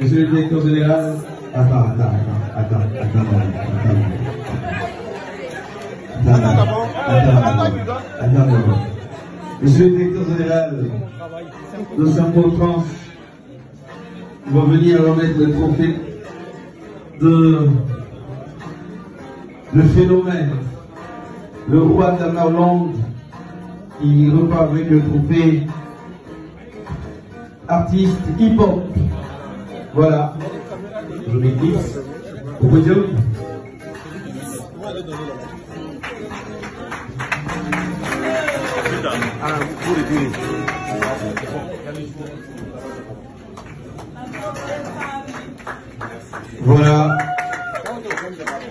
Monsieur le directeur général, attends, attends, attends, attends, attends, attends, attends, Monsieur le directeur général, de Saint-Paul-France, va venir remettre le trophée de le phénomène, le roi Hollande, qui repart avec le trophée artiste hip-hop. Voilà. Je m'éclipse. Au podium. Voilà.